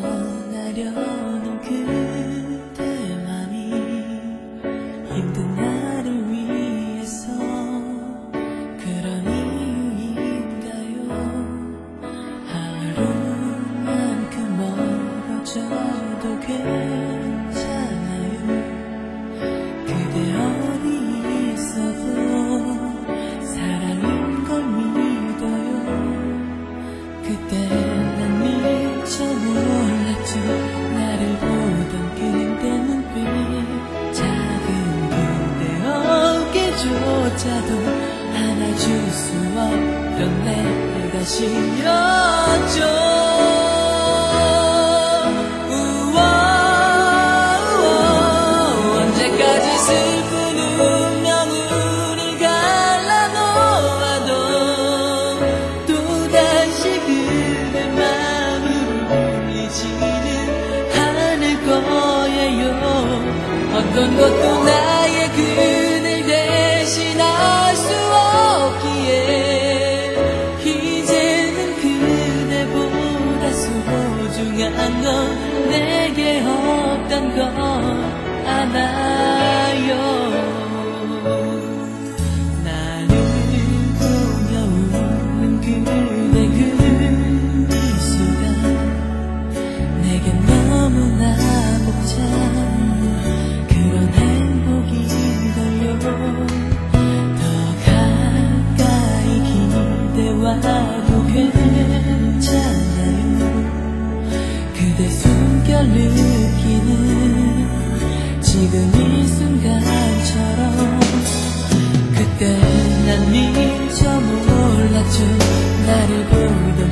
떠나려는 그대 맘이 힘든 나를 위해서 그런 이유인가요? 하루만큼 멀어져도 괜찮아요. 그대 어디 있어도 사랑인 걸 믿어요. 그때 어깨조차도 안아줄 수 없던 내가 싫었죠. 우와, 언제까 그때 난 미처 몰랐죠. 나를 보던